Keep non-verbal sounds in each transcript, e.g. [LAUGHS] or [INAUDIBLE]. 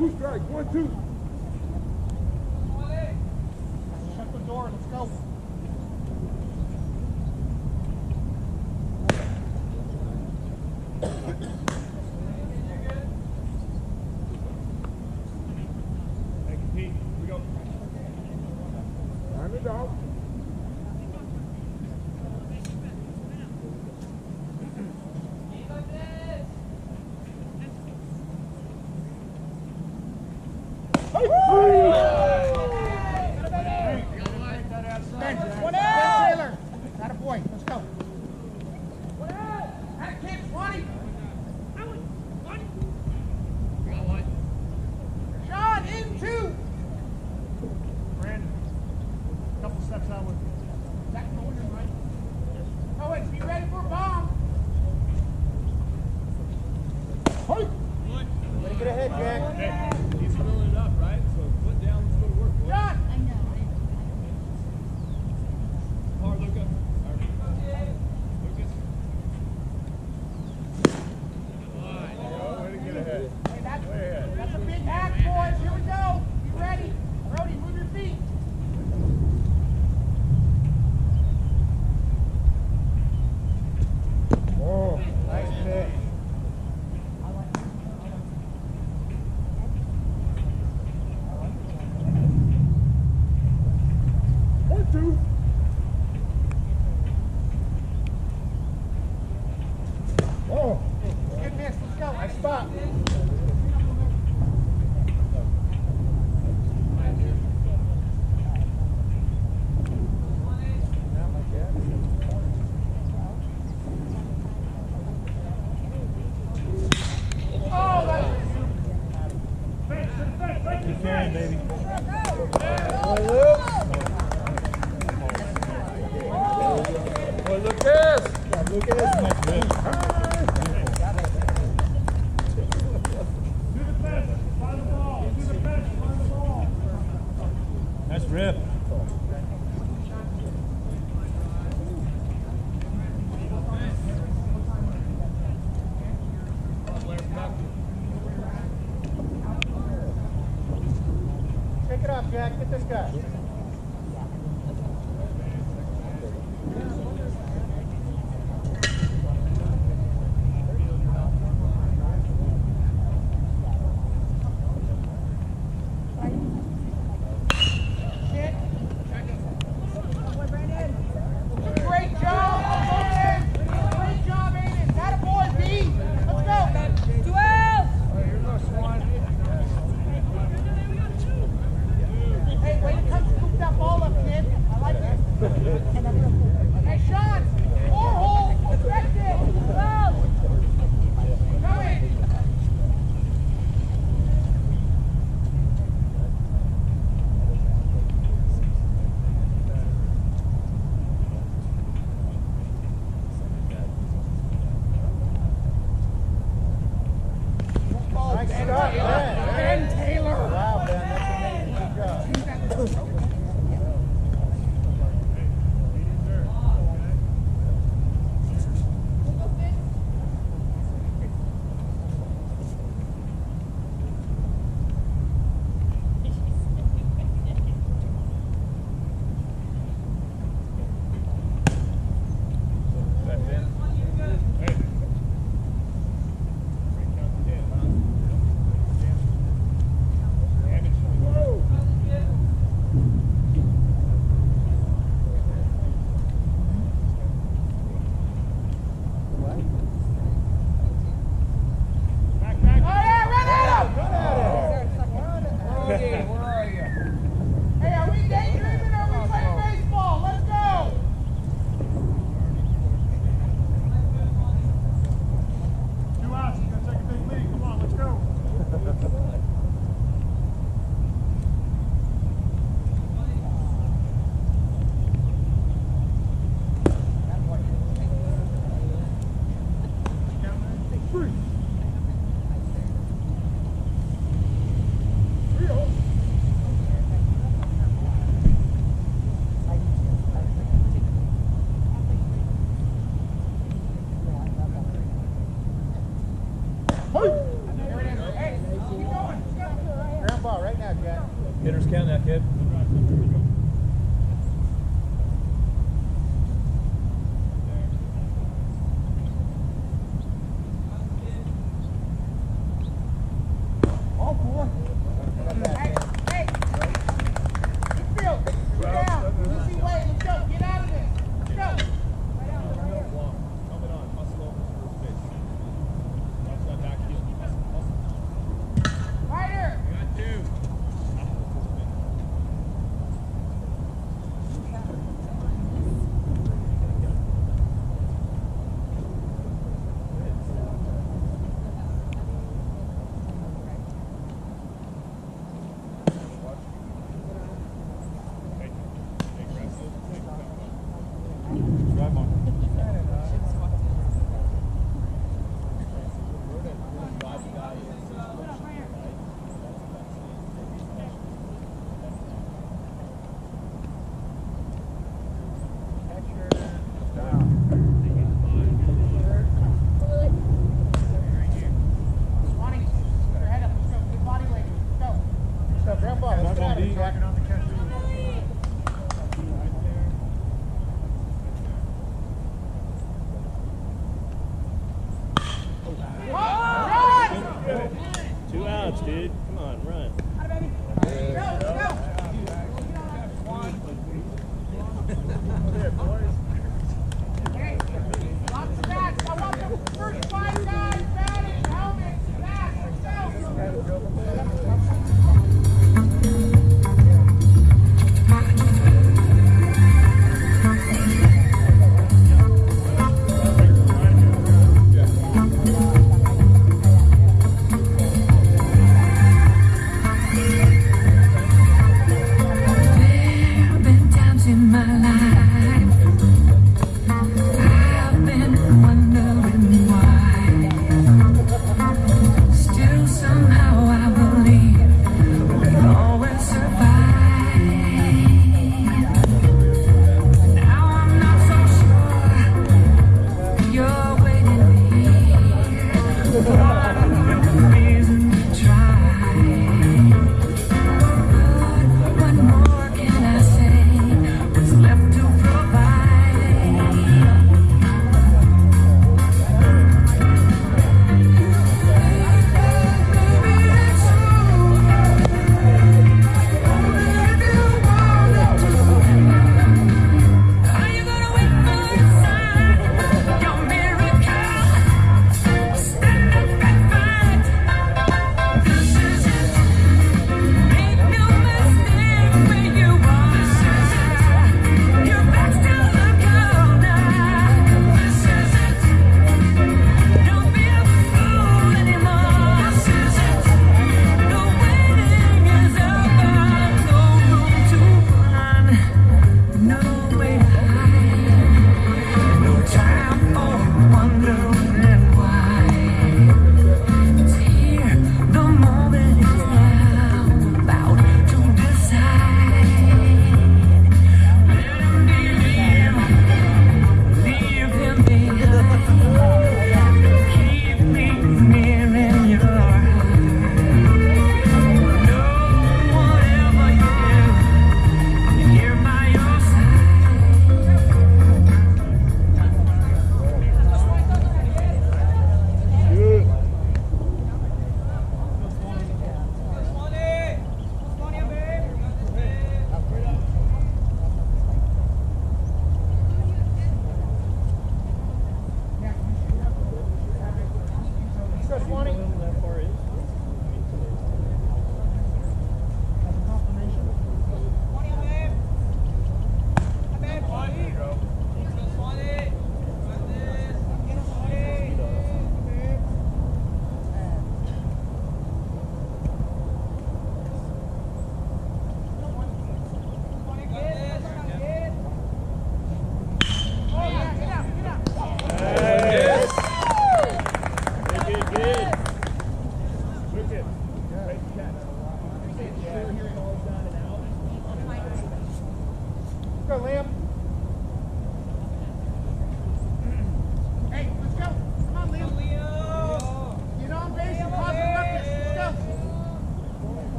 two strikes, one two.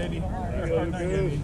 baby. That's our night, baby.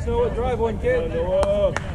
us know what drive one, kid.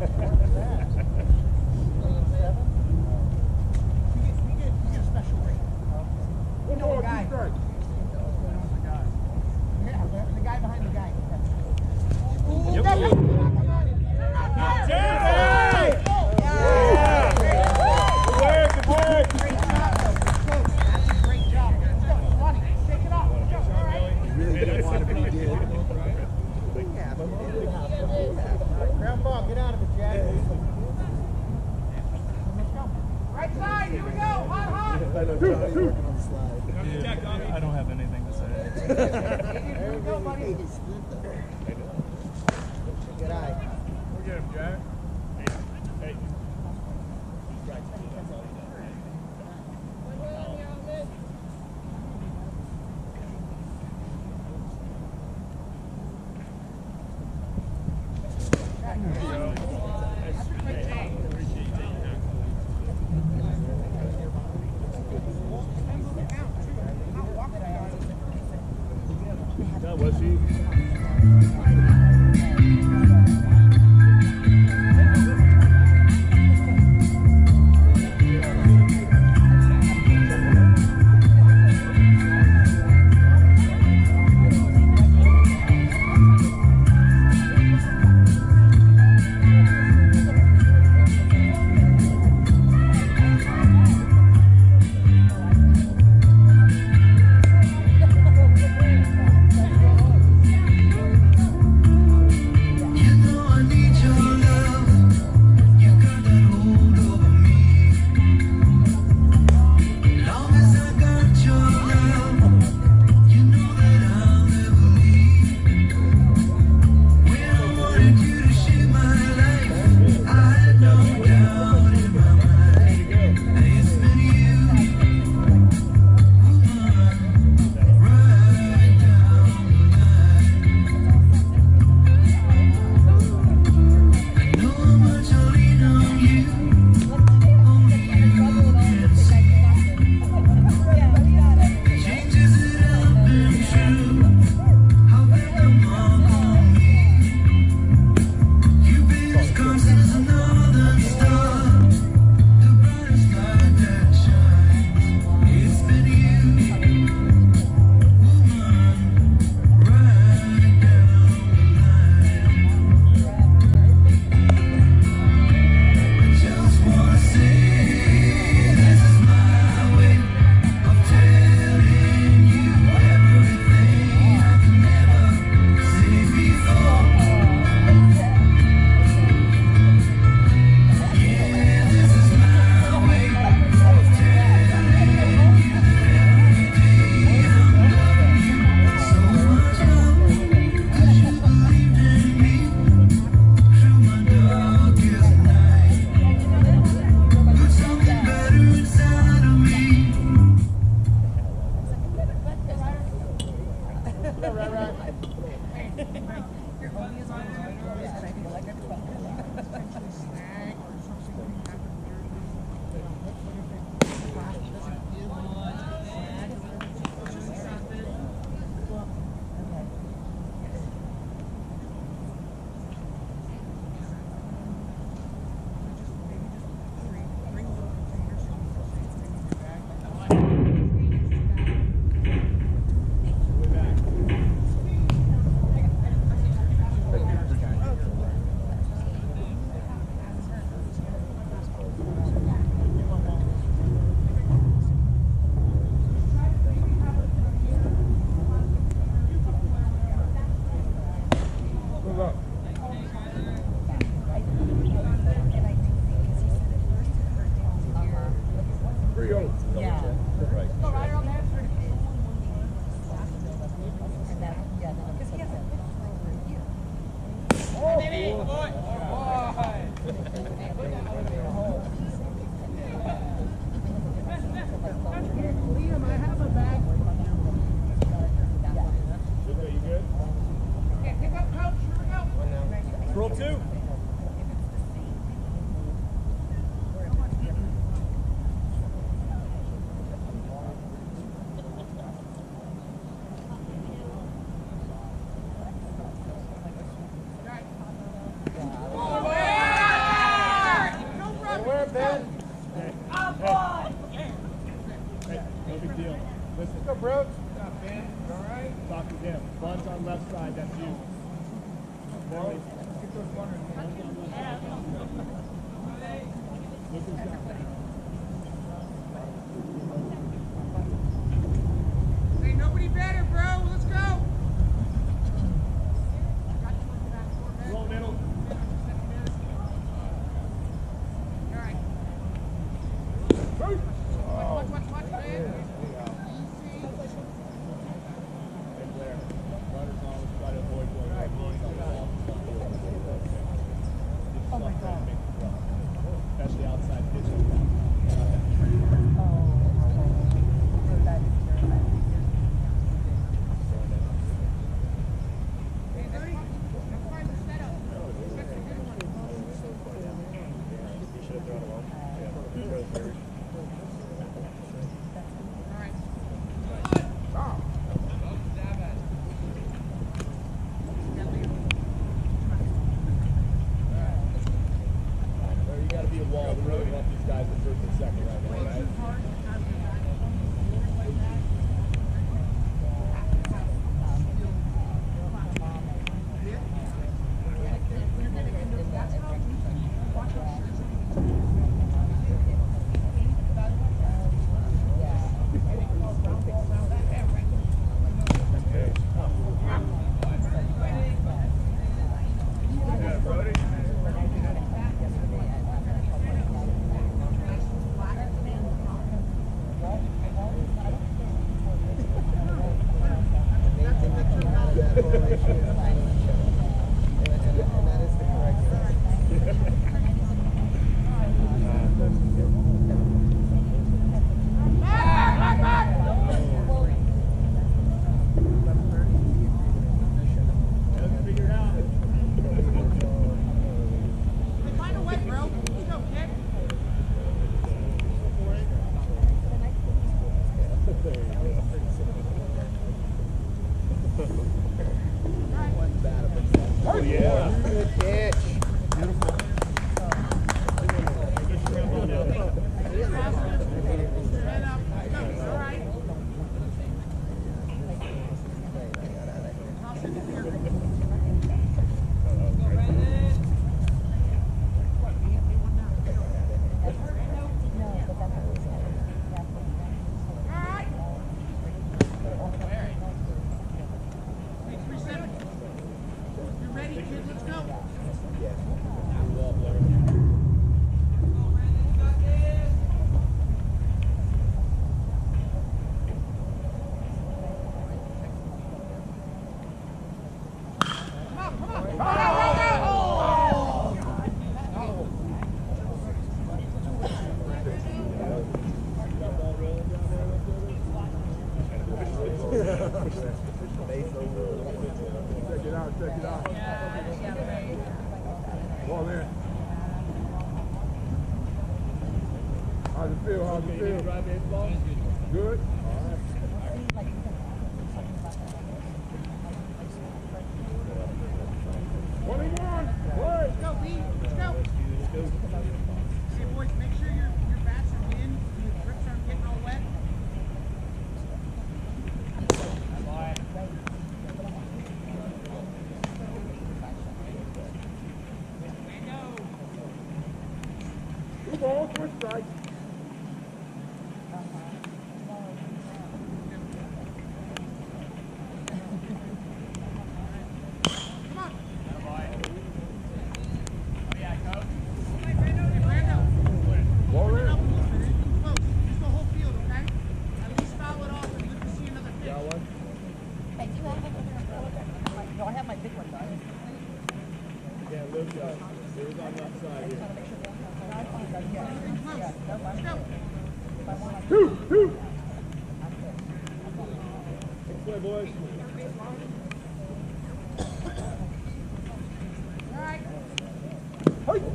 Ha ha ha.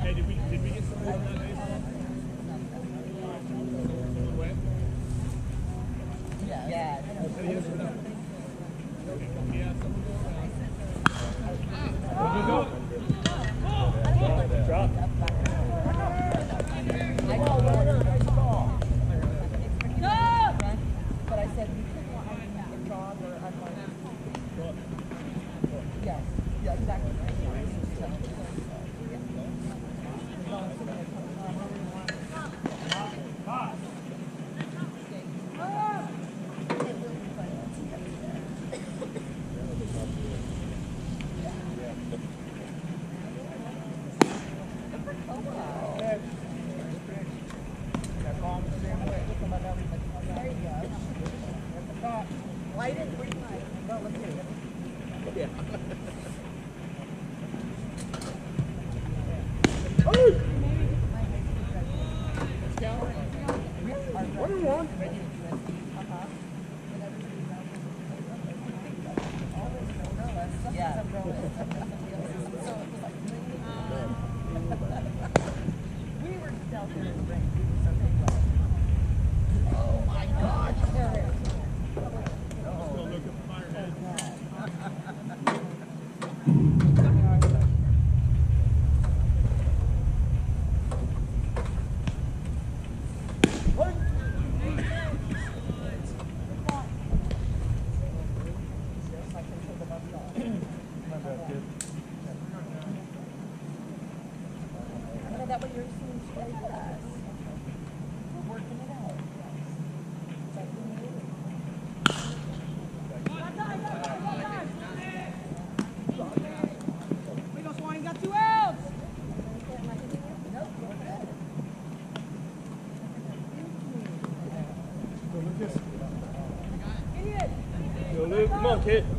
Hey, did we, did we get somebody Come on, kid.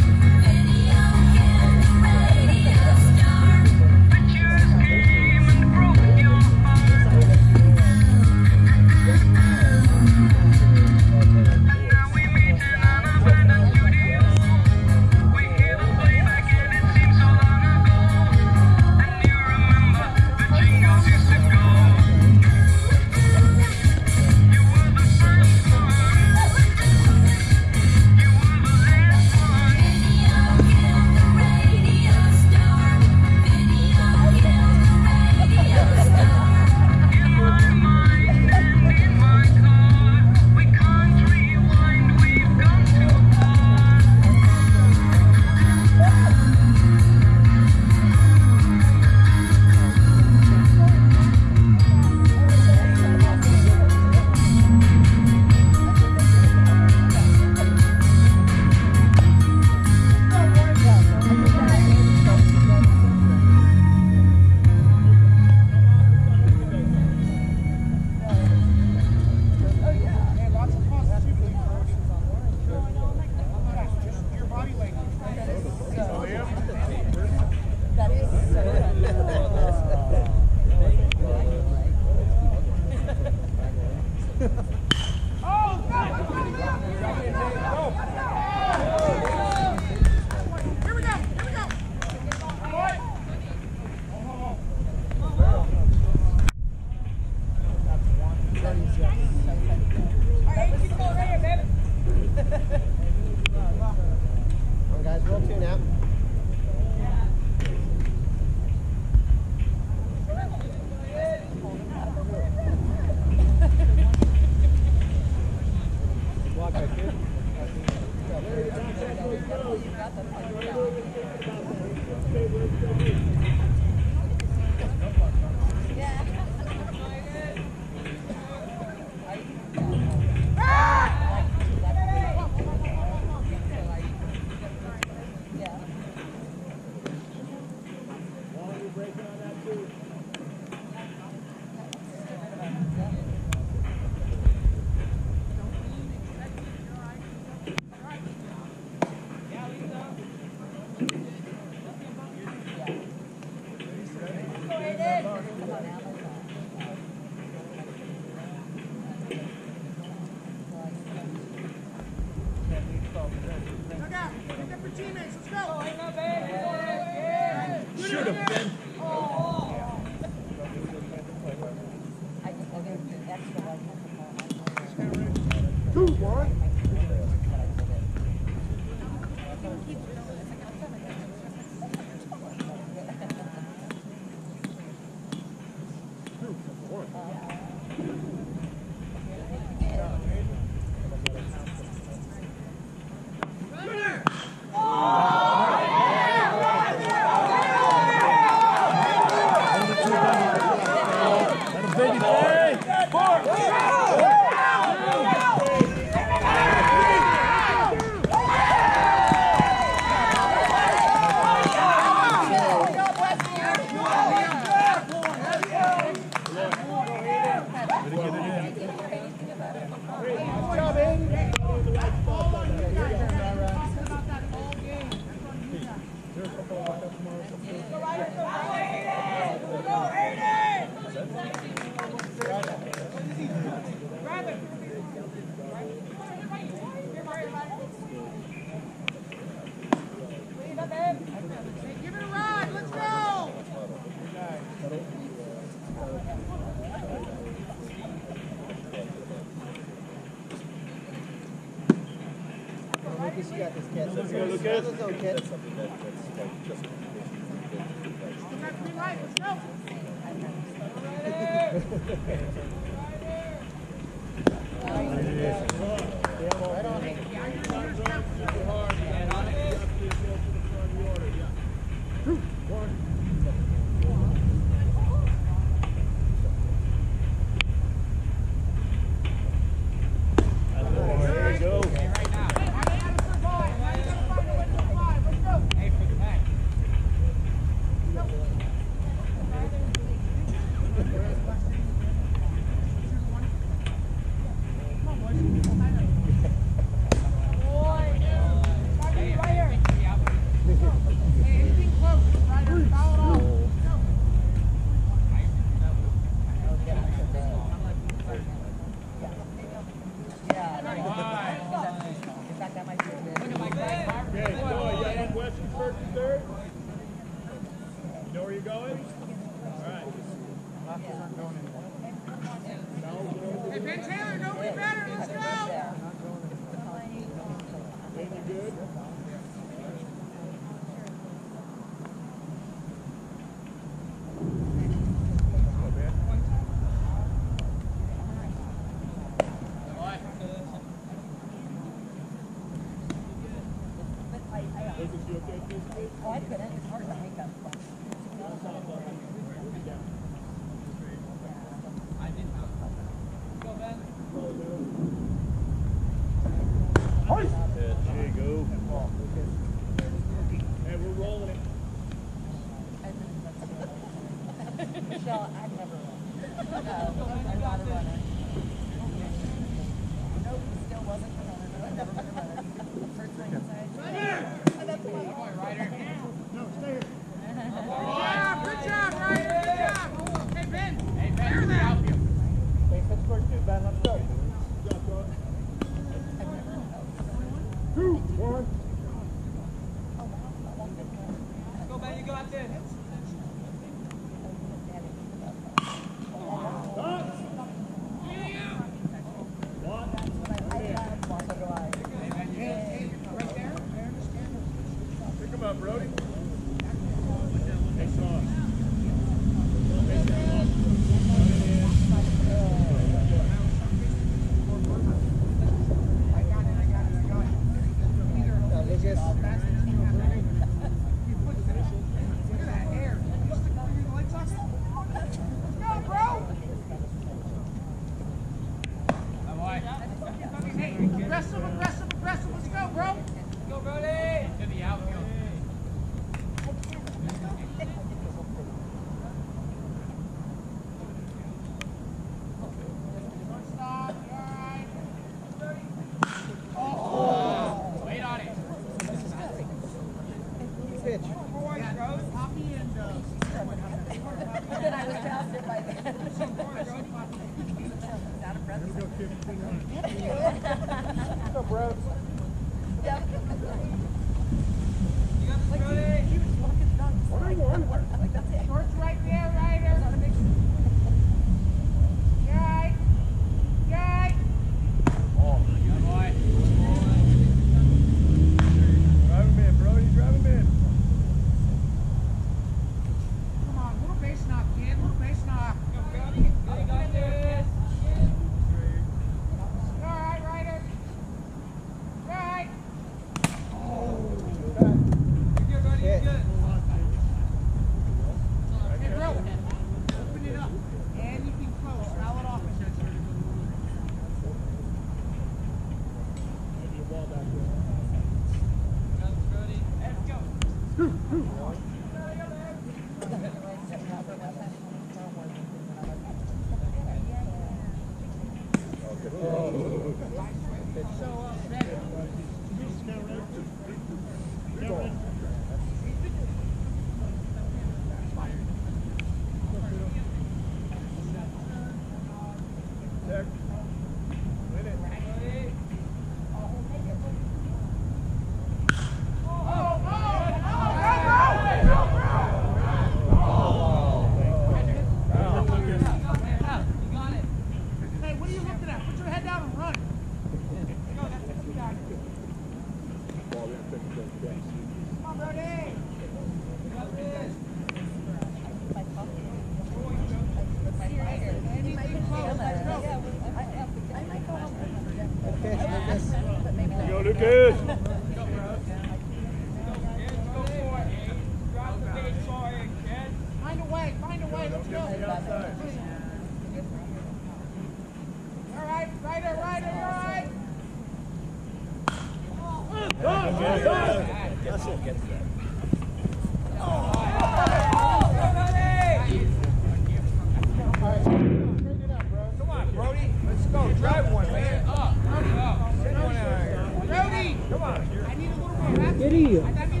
Little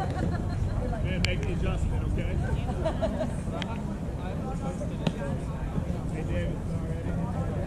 Man, make the adjustment, okay? Hey, David, already?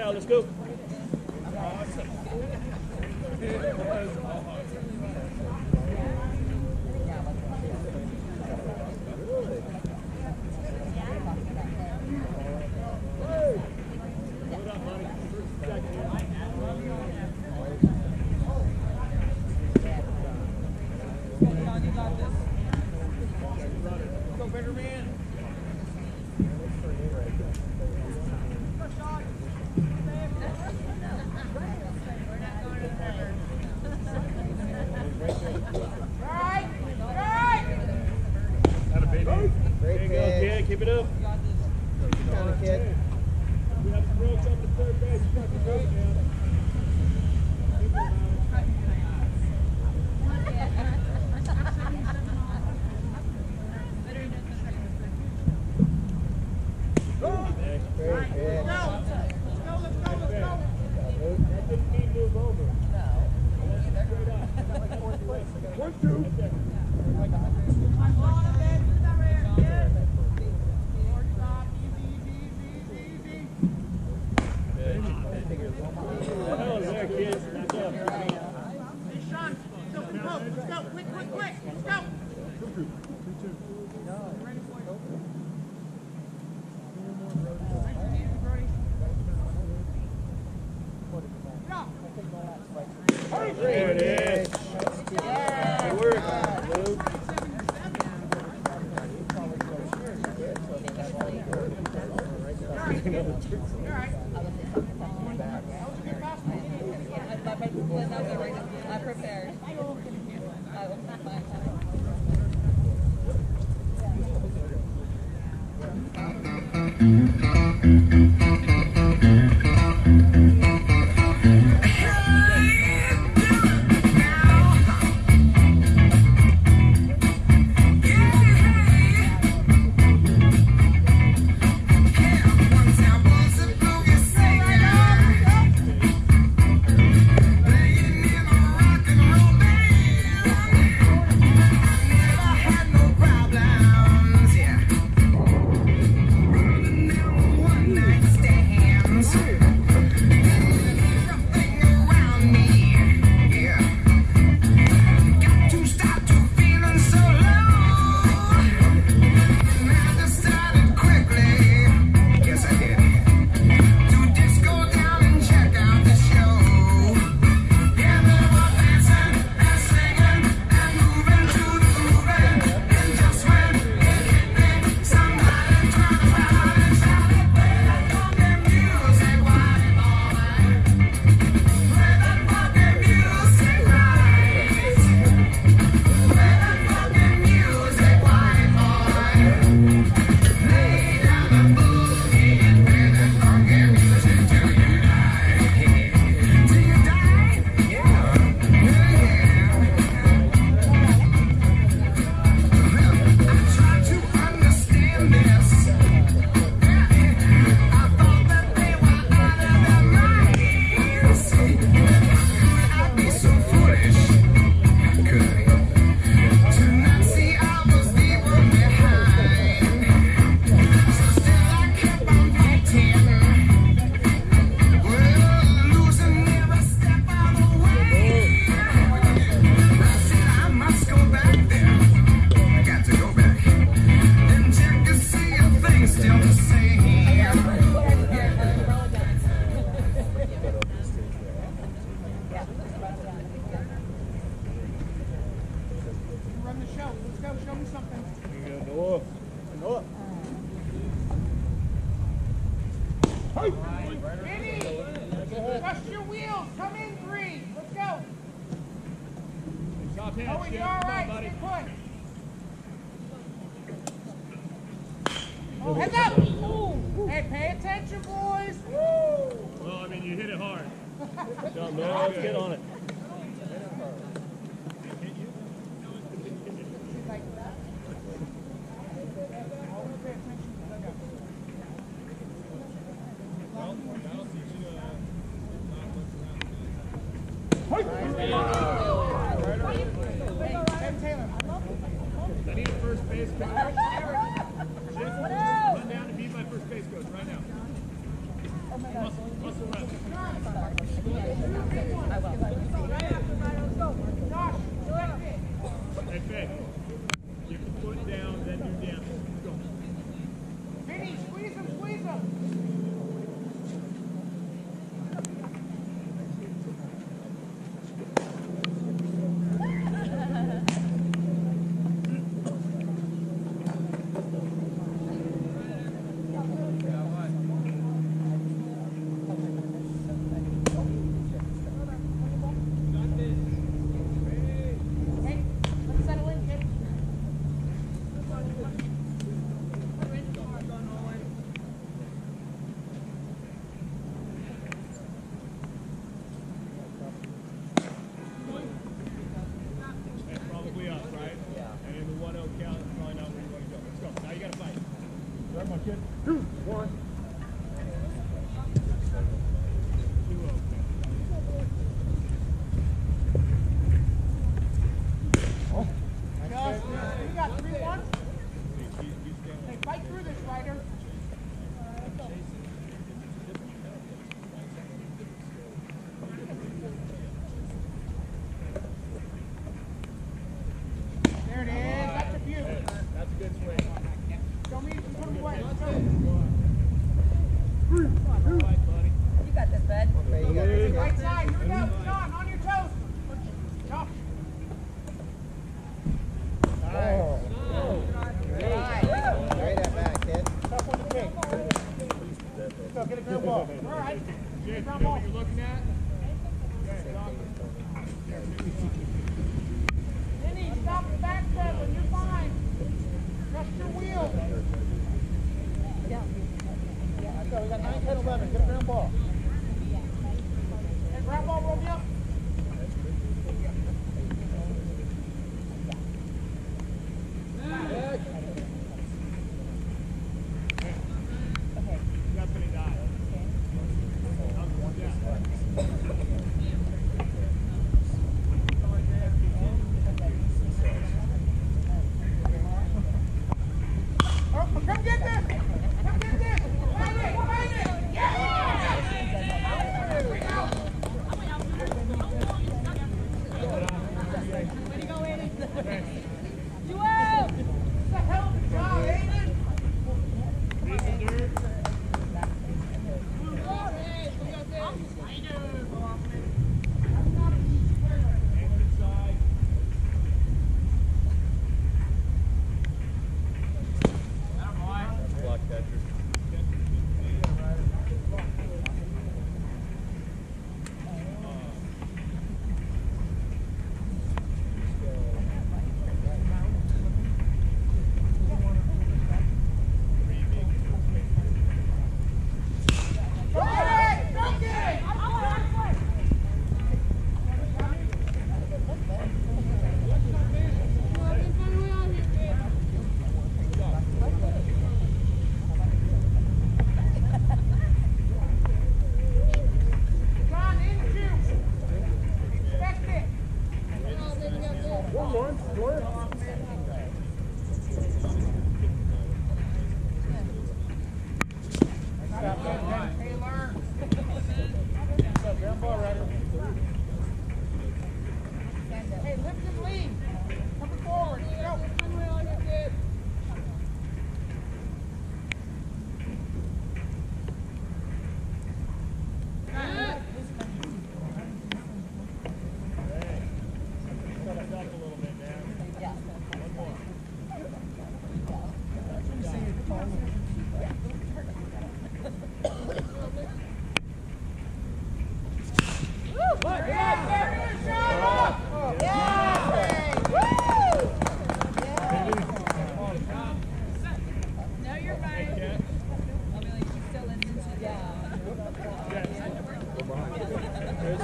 Out, let's go.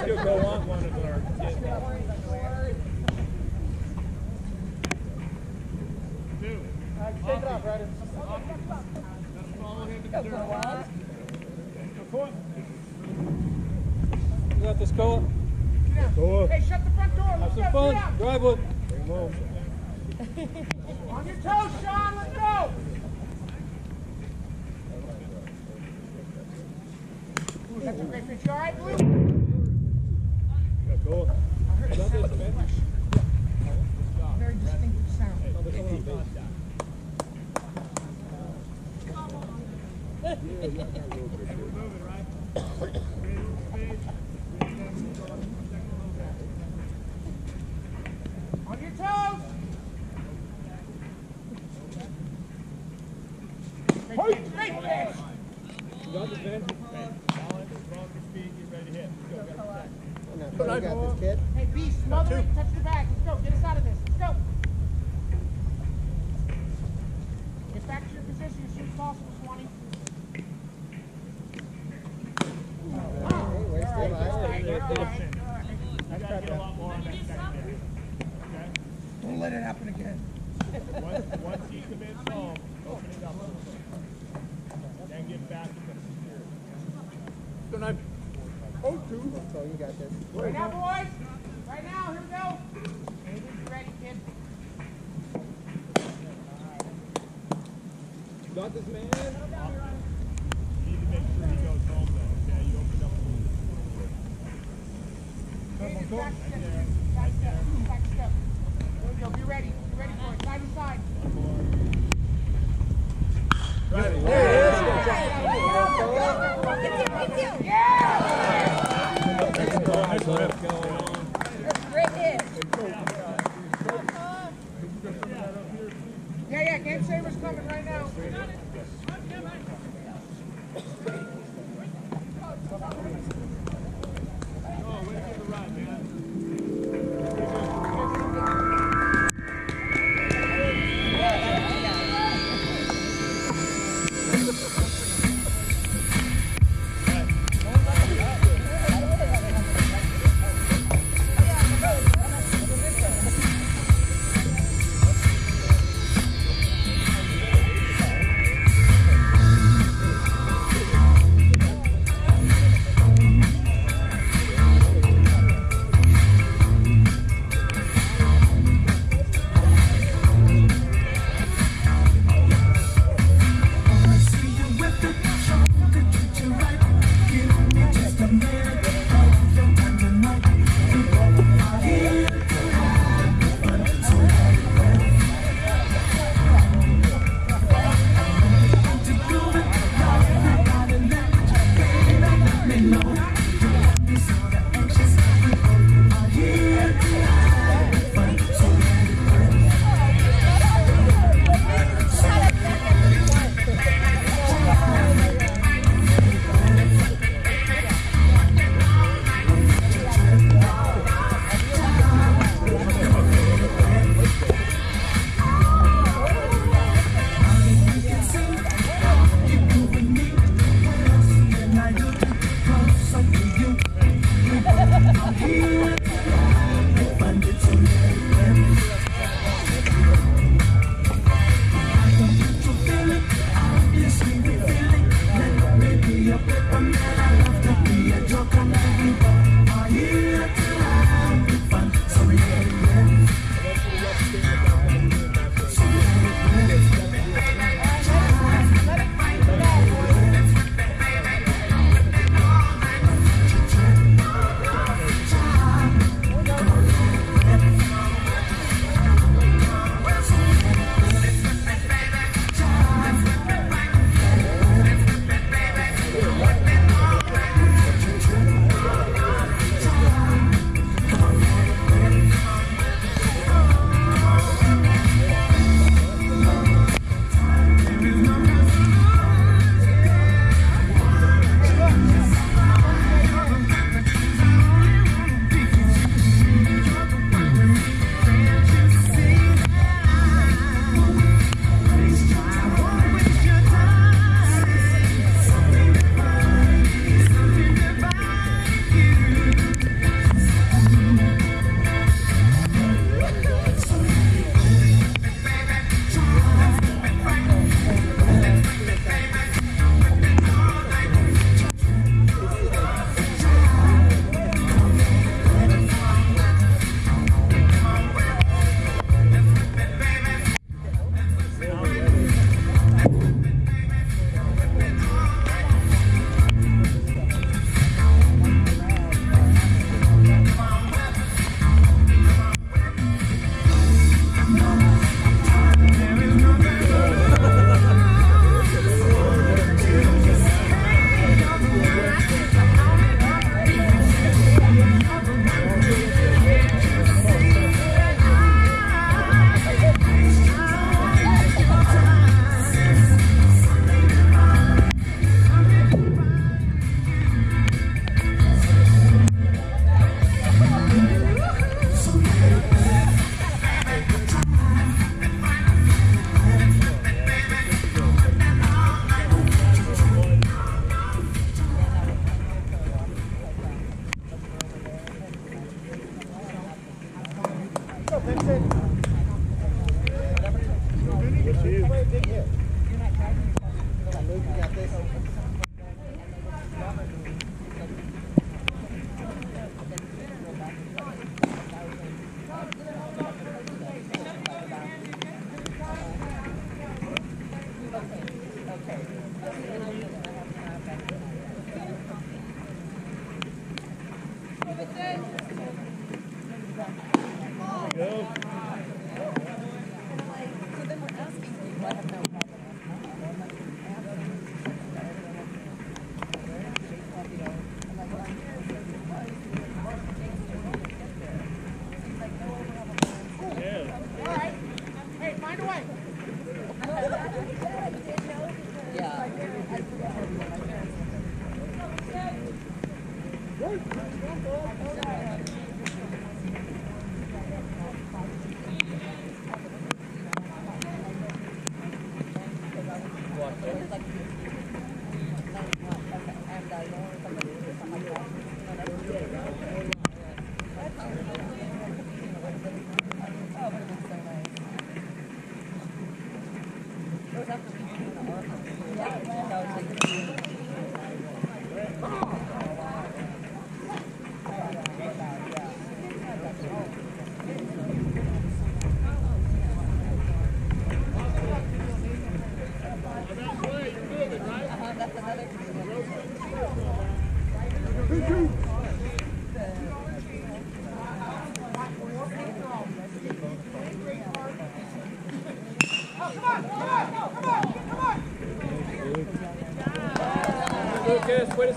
She'll go on one of our Take it off, Ryder. Follow him to the dirt. Go on. You got this, Koa? Go up. Hey, shut the front door. Let's Have go. some fun. Drive one. Bring him home. [LAUGHS] on your toes, Sean. Let's go. That's a great pitch. All right, Blue? Yeah, cool. Got this, man. Very distinctive sound. Oh, there's someone on base. Moving, right? Ready to speed. On your toes. Great pitch. Great pitch. You got this, man? Balance, strong for speed, get ready to hit. Let's go, got it. You got this, kid. Hey, B, smother it. Touch the bag. Let's go. Get us out of this. Let's go. Get back to your position as soon as possible, Swanee. Hey, where's All right, the all eye? right, all right, all right. You gotta get a lot more on that second there. Okay? Don't let it happen again. Once, once he commits home, open it up. Then get back to the secure. Good night. Oh, two. So you got this. Right now, boys. Right now. Here we go. Avery's ready, kid. You got this, man.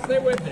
Stay with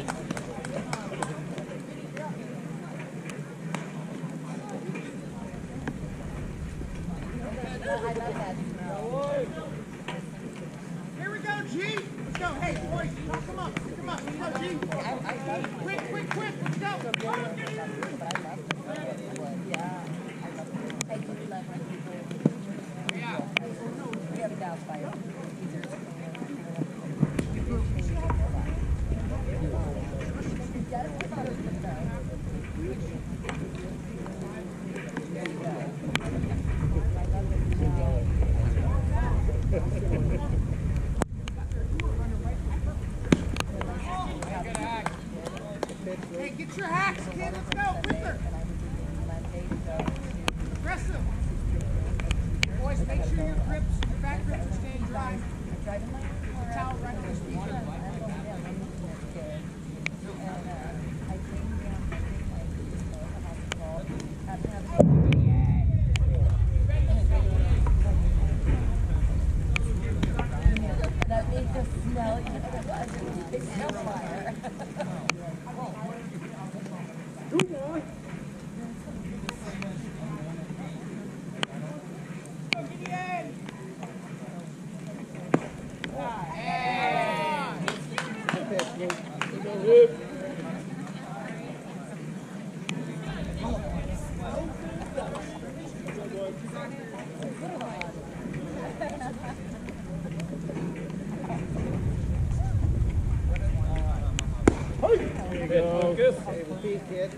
Kid.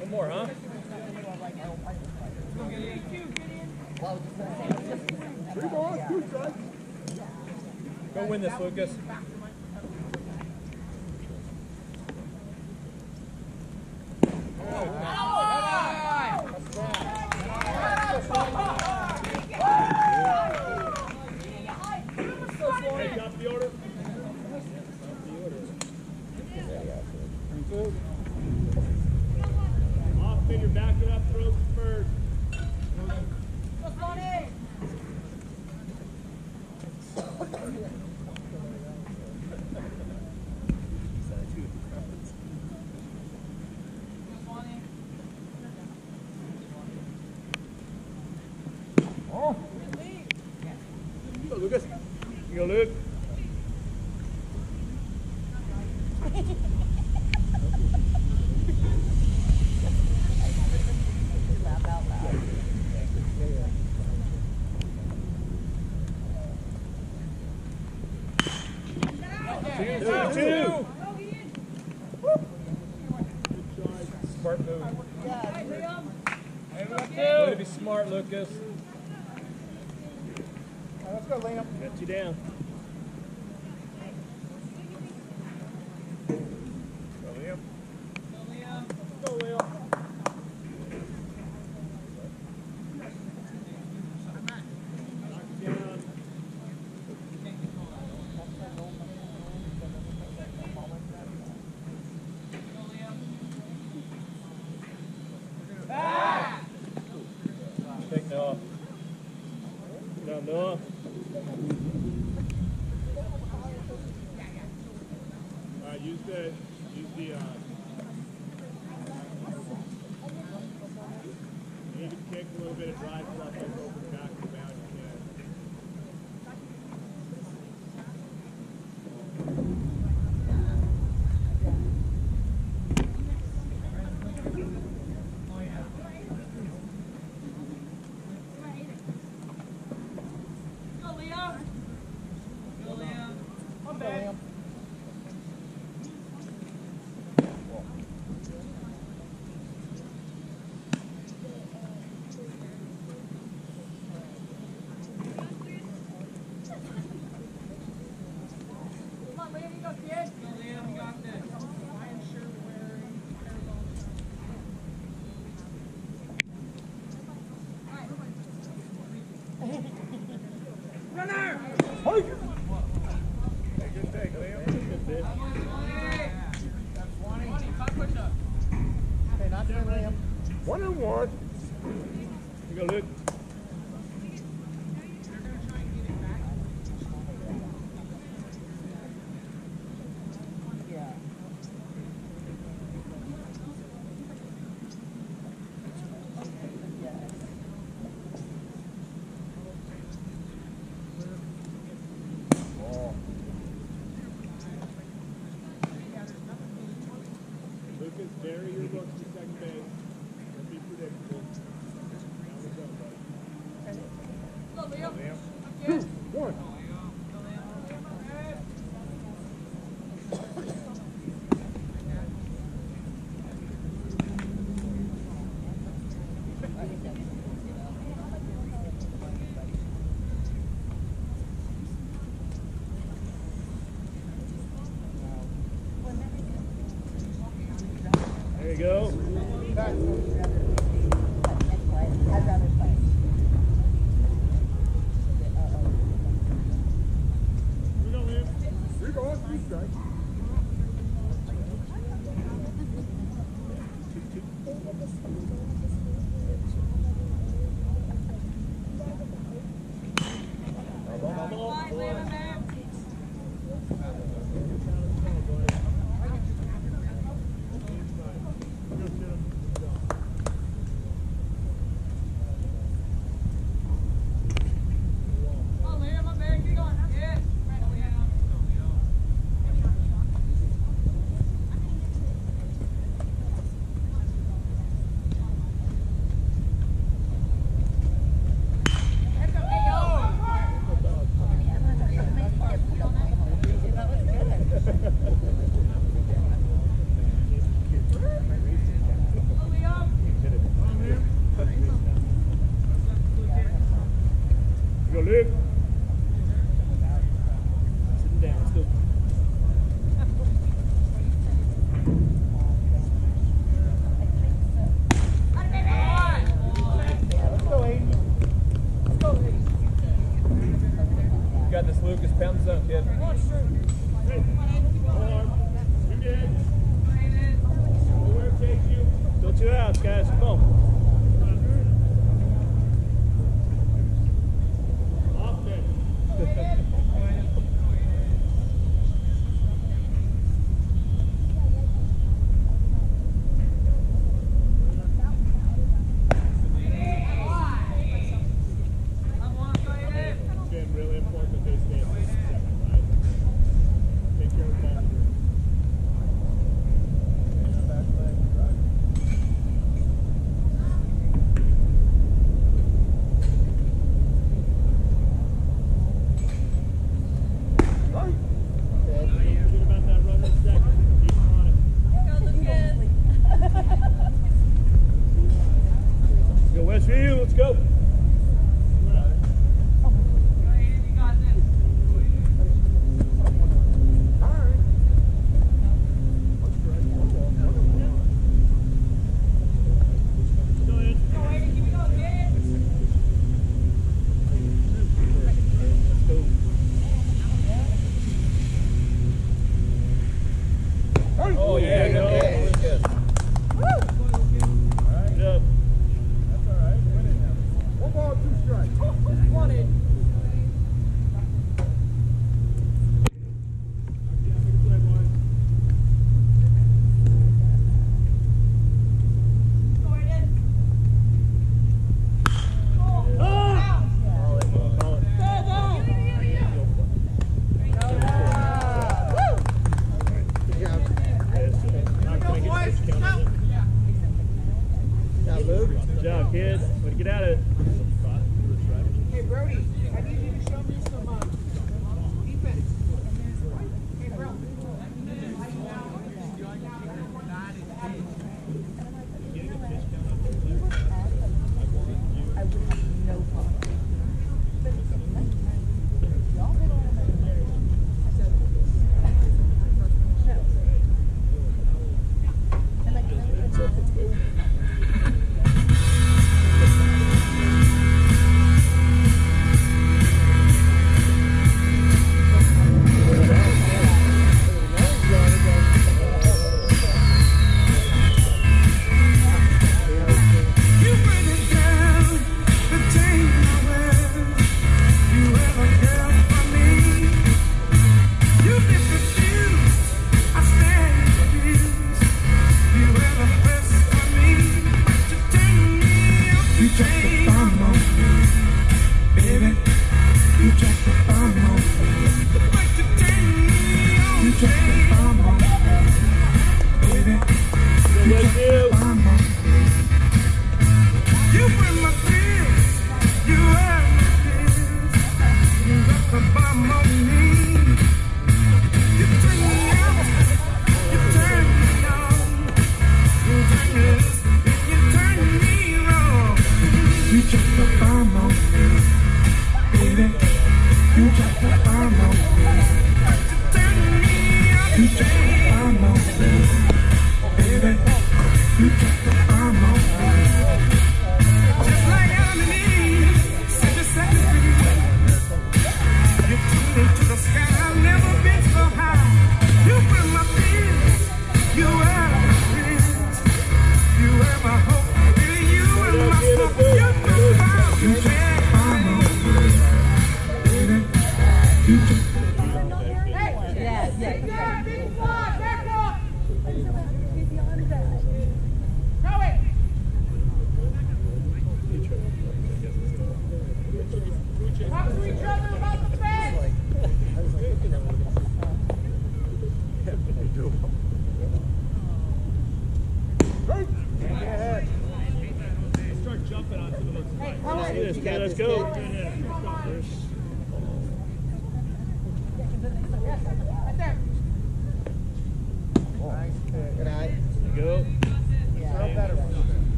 One more, huh? Go win this, Lucas.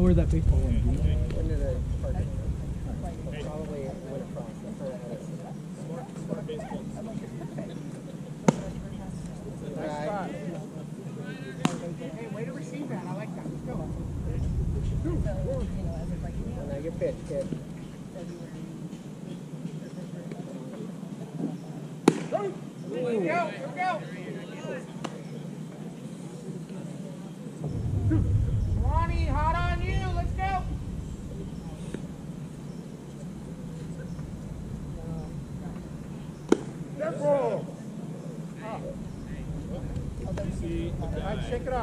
Know where that baseball శేఖరా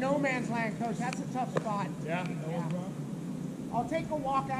no man's land, coach. That's a tough spot. Yeah. yeah. I'll take a walk out.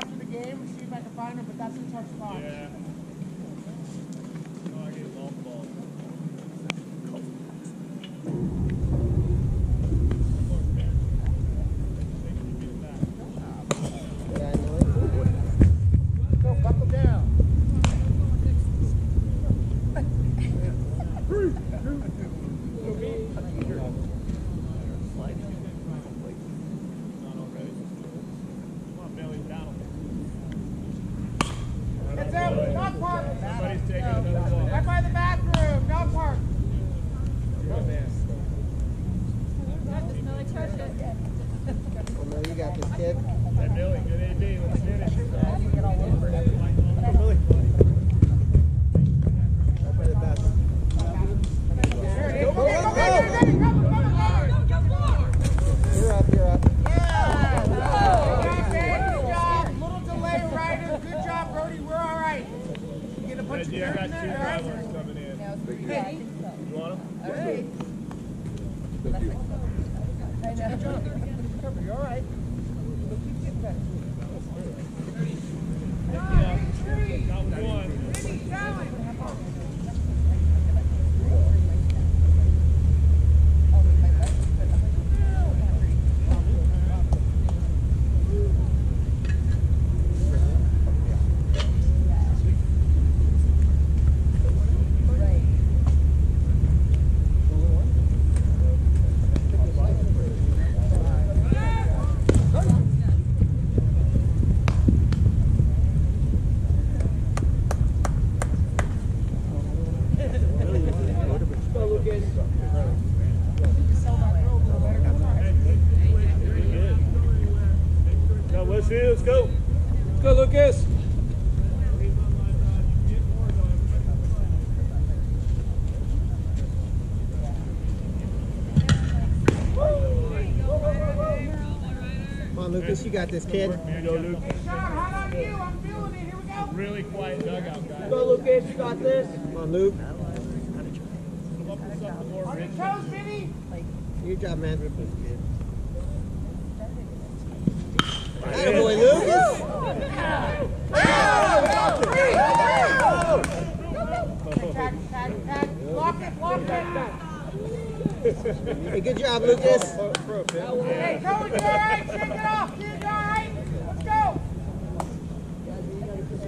this, kid. Really quiet dugout, guys. Go, Lucas. You got this. Come on, Luke. On your toes, Vinny. Good job, man. Attaboy, Lucas. Oh, go, Tag, tag, tag. Lock it, lock it. Hey, good job, Lucas. Hey, go again! Shake it off! Get it!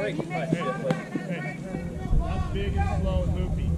Break. Hey, hey, hey. Not big and slow and loopy.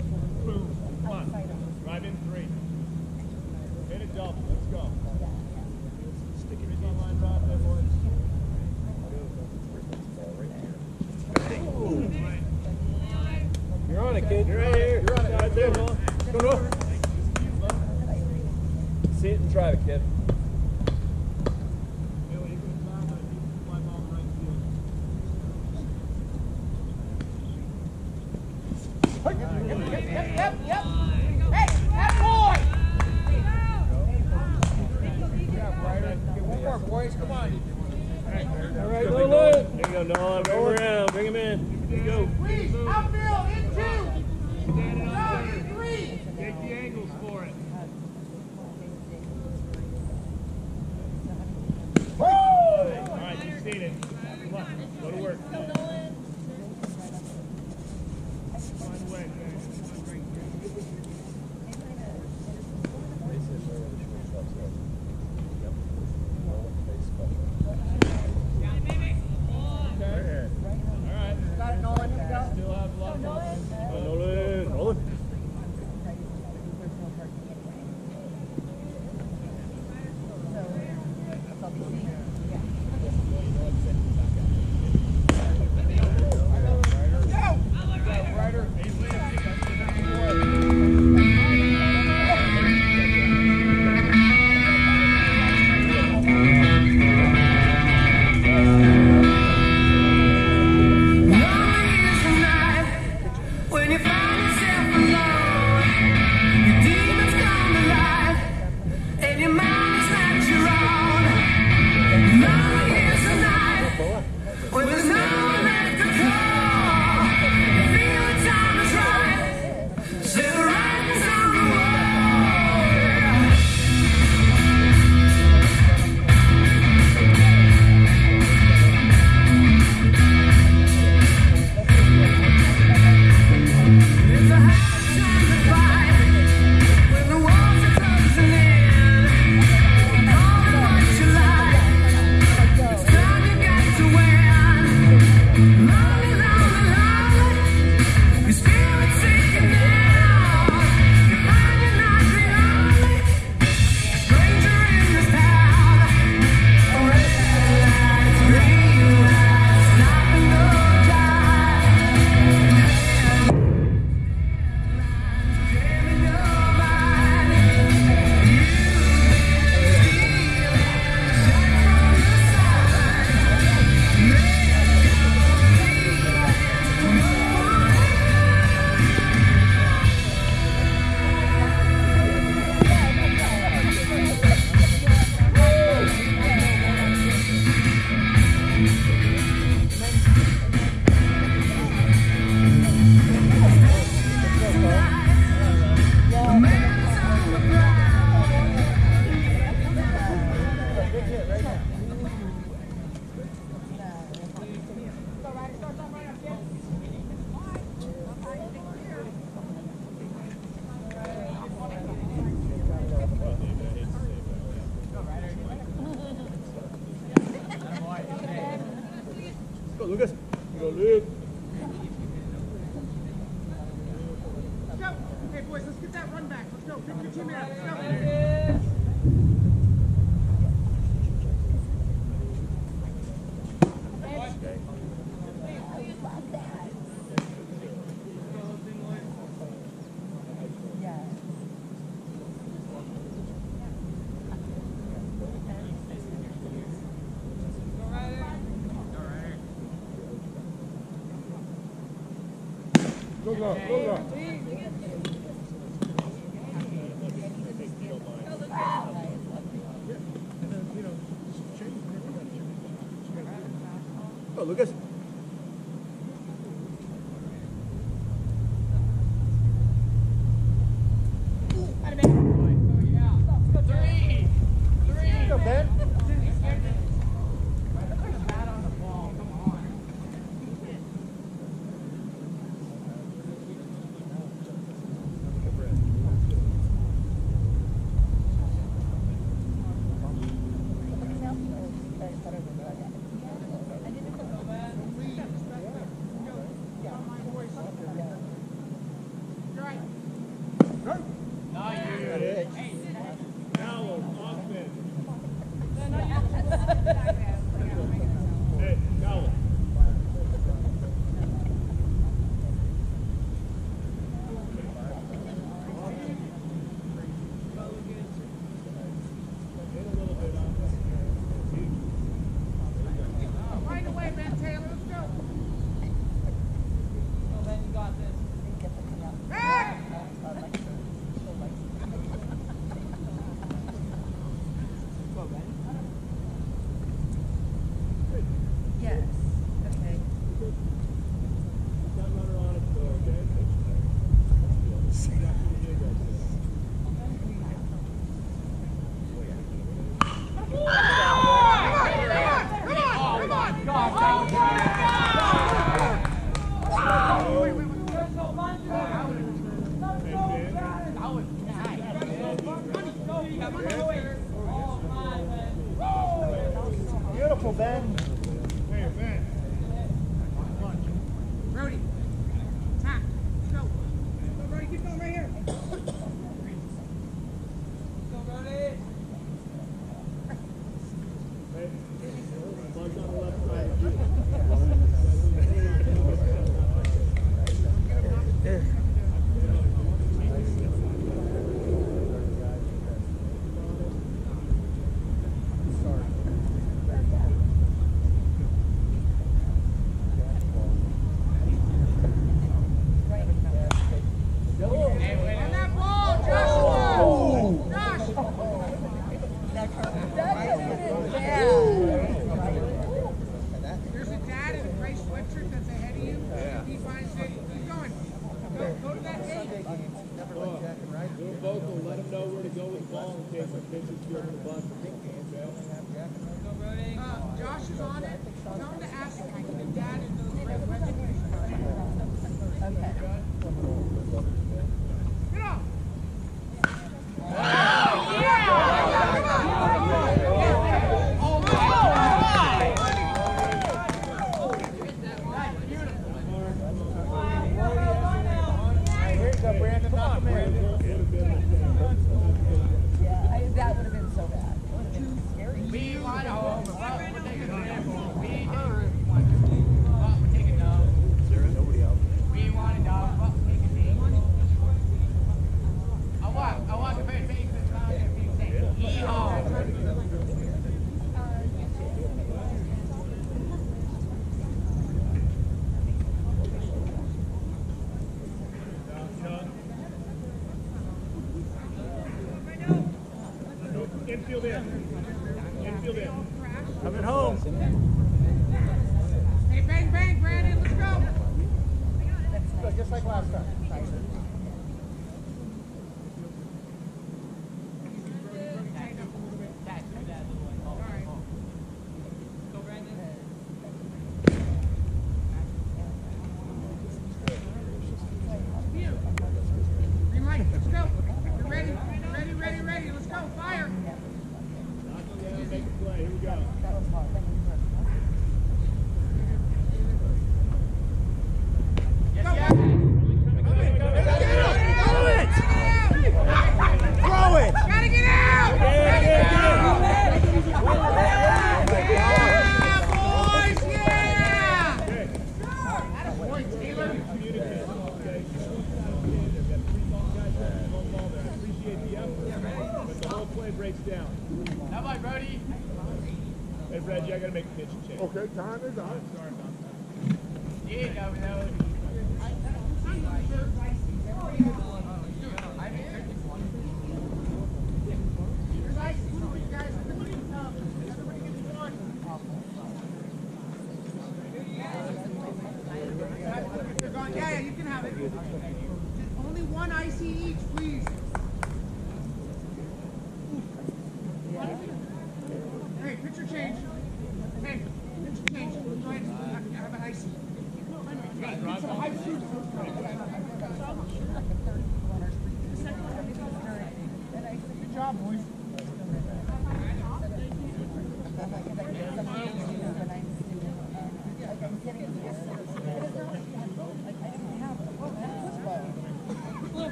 Go, go, go, go.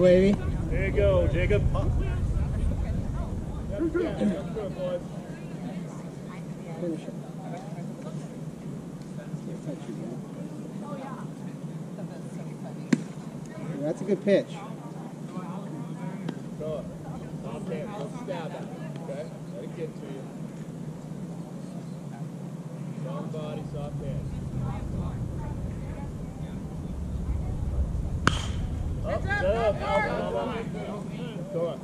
Baby. There you go, Jacob. That's good. That's good, boys. Finish it. That's a good pitch. Go. Soft hand. Don't stab at it. Okay? Let it get to you. Strong body, soft hand. Up, Heads up, up, up, up, up. up. Go on.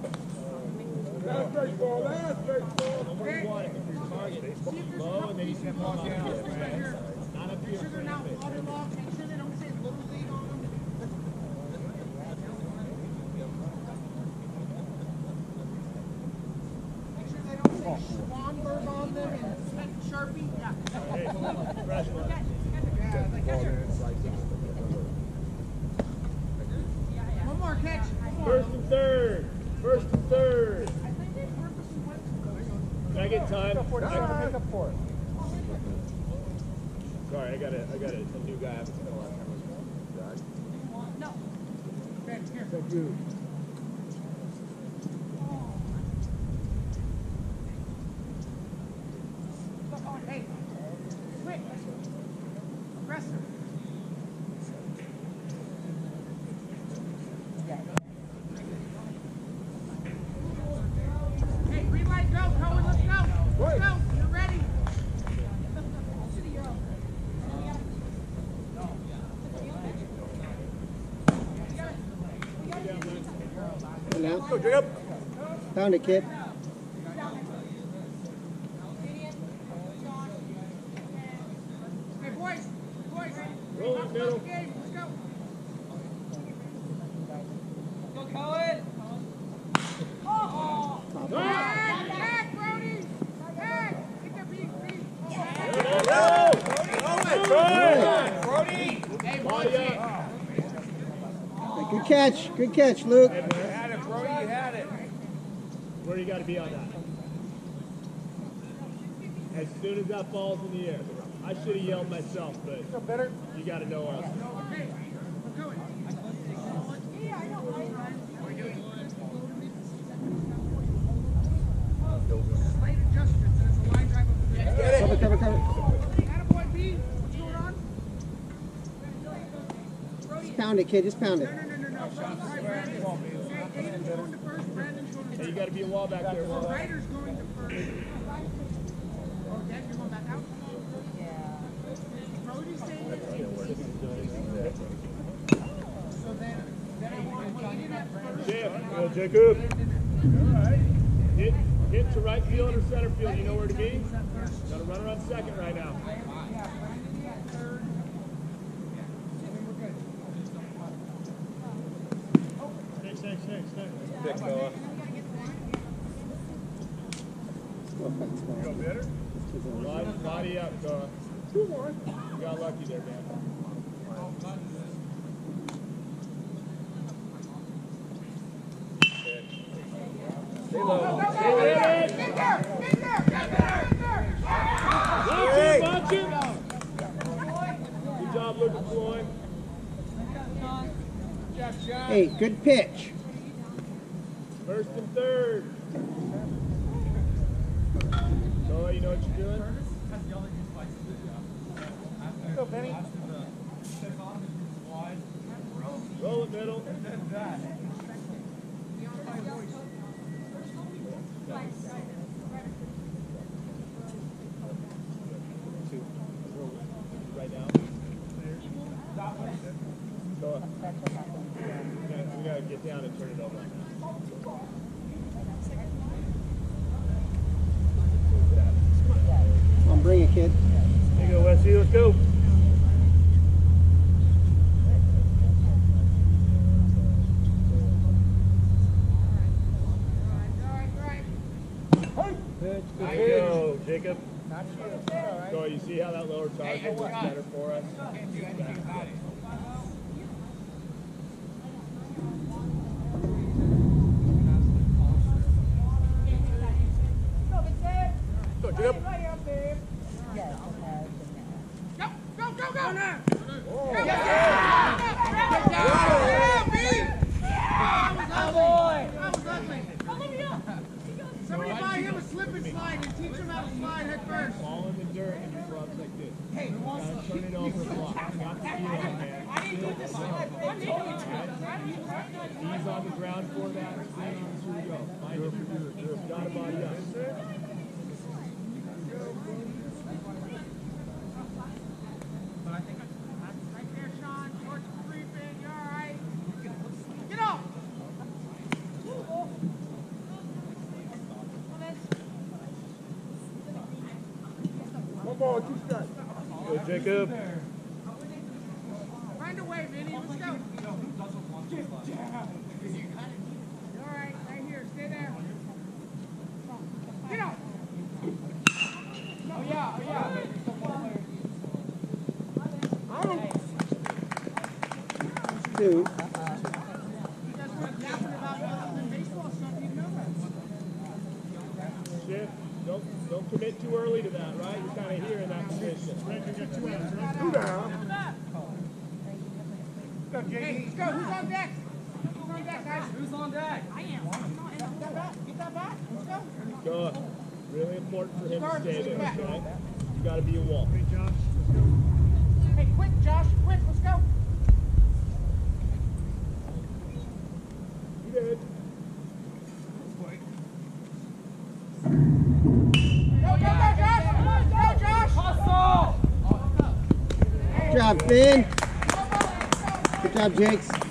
That's baseball. That's baseball. Number one, if your target low, and then you can walk in. Right here. Not up Make here. sure they're not waterlogged. Make sure they don't say little league on them. Make sure they don't say Schwanberg on them and Sharpie. Yeah. Hey, fresh one. Yeah, like catch her. One more catch. One more. First and third. First and third. Can I get time? Make up for it. Sorry, I got a, I got a, a new guy. I haven't spent a lot of time with him. No. Ben, here. Thank you. Hey, quick. Aggressive. Hey, green light, go, Cohen, let's go. Let's go, you're ready. Go, Jacob. Found it, kid. Roll it, middle. Go. Back, Brody. Good catch. Good catch, Luke. Where you got to be on that? As soon as that falls in the air. I should have yelled myself, but you got to know us. Cover, cover, cover. Just pound it, kid. Just pound it. No, no, no, no, no. All right, Brandon. Okay, Aiden's going to first, Brandon's going to Hey, you got to be a wall back there. Will. Ryder's going to first. Oh, Dad, you're going back out? Brody's staying in. So then, then I want Aiden at first. Jim, go, Jacob. Hit, hit to right field or center field. You know where to be? Got a run on second right now. Thanks, thanks, thanks, thanks. Big fella. You go better? Body, body up, Noah. Two more. You got lucky there, man. Stay low. Get there, get there, get there, get there. Watch it, watch it. Good job, Lucas Floyd. Hey, good pitch. Hey, let's go. Who's on deck? Who's on deck, guys? Who's on deck? I am. Get that back. Get that back. Let's go. Go. Uh, really important for him to stay there, back. okay? You got to be a wall. Hey, quick, Josh. Quick, let's go. You did. Go, go, go, Josh. Go, Josh. Hustle. Good job, Finn. Good job.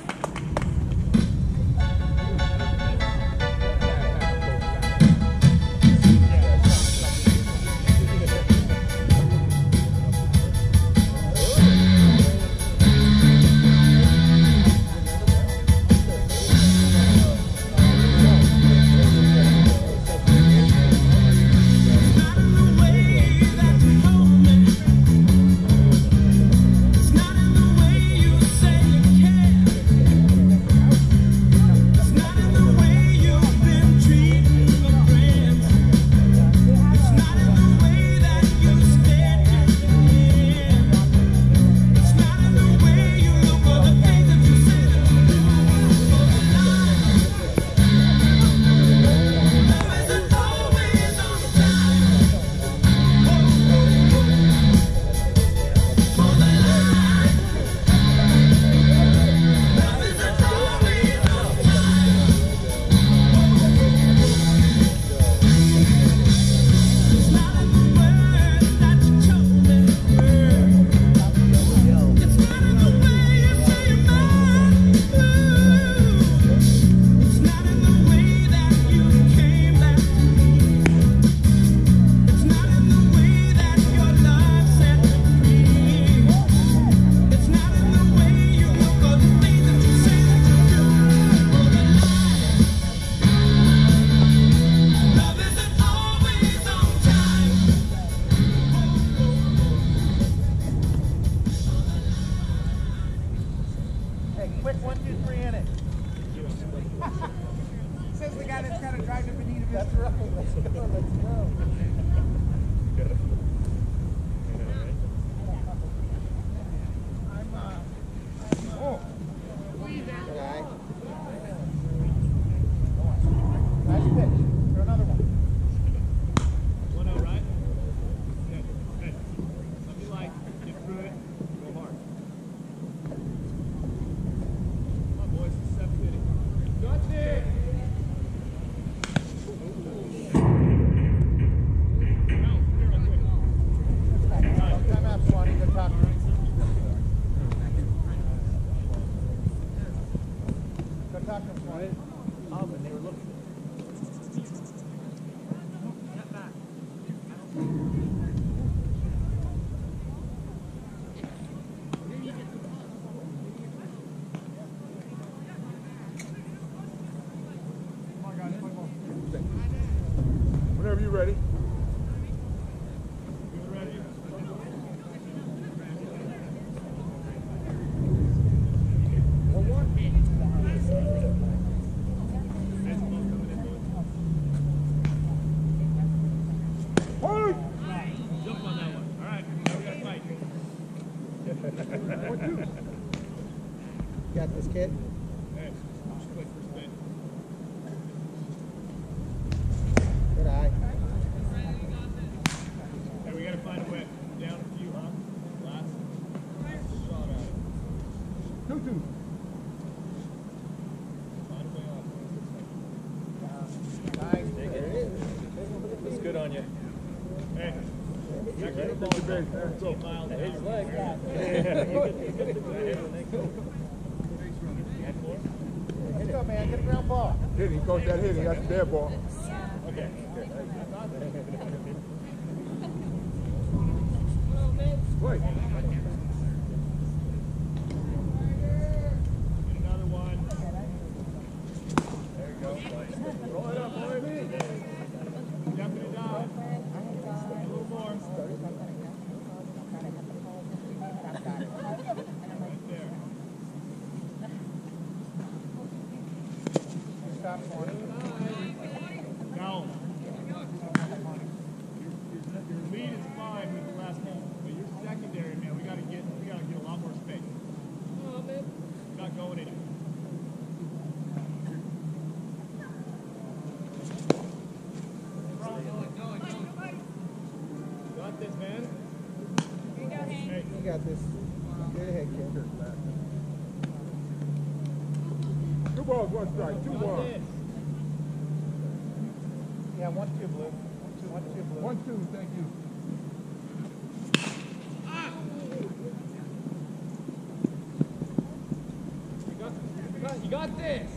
one strike, two. Yeah, one two blue. One two, one two blue. One two, thank you. You got this.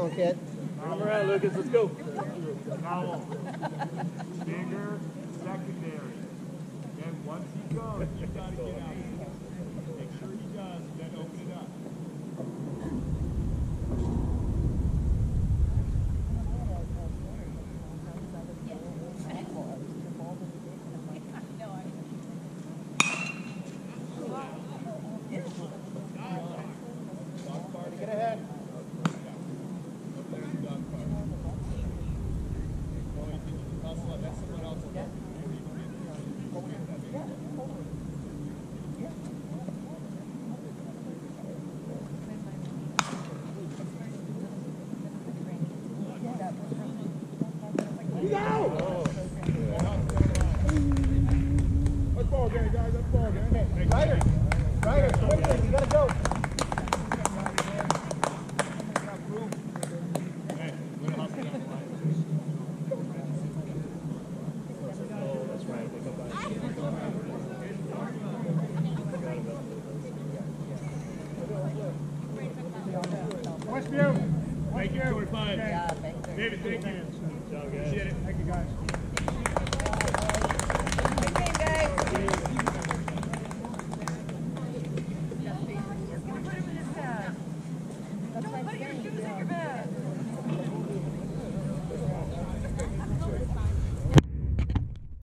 gonna catch. Come around, Lucas. Let's go.